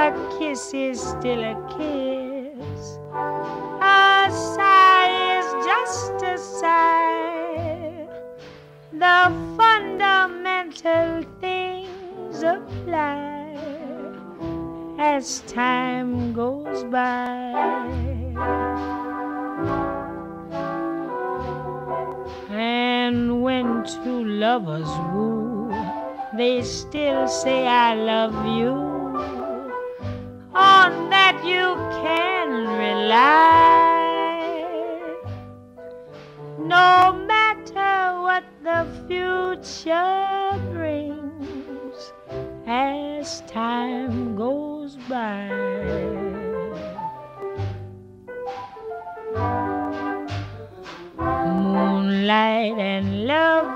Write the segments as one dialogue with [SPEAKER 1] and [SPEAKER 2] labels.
[SPEAKER 1] A kiss is still a kiss. A sigh is just a sigh. The fundamental things apply as time goes by. And when two lovers woo, they still say, I love you.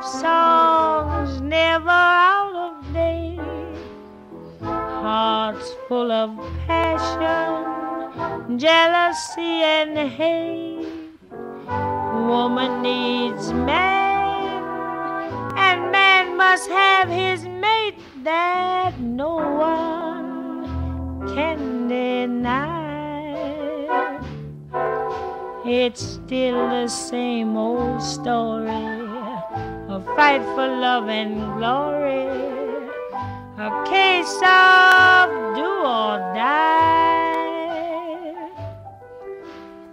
[SPEAKER 1] Songs never out of date. Hearts full of passion, jealousy, and hate. Woman needs man, and man must have his mate that no one can deny. It's still the same old story fight for love and glory, a case of do or die.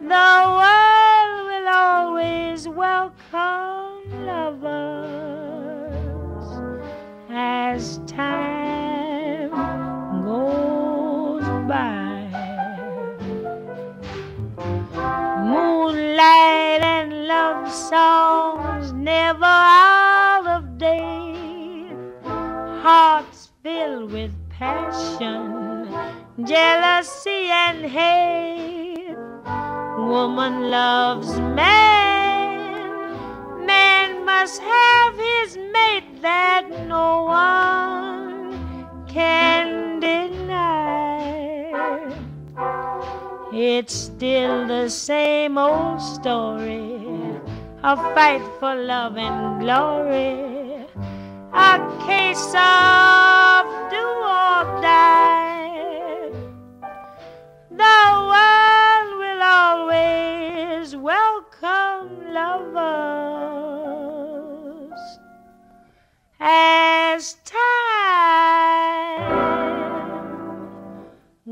[SPEAKER 1] The world will always welcome lovers as time filled with passion, jealousy, and hate. Woman loves man, man must have his mate that no one can deny. It's still the same old story a fight for love and glory, a case of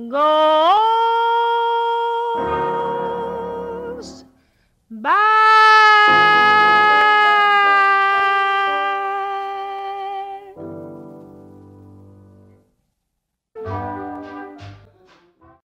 [SPEAKER 1] go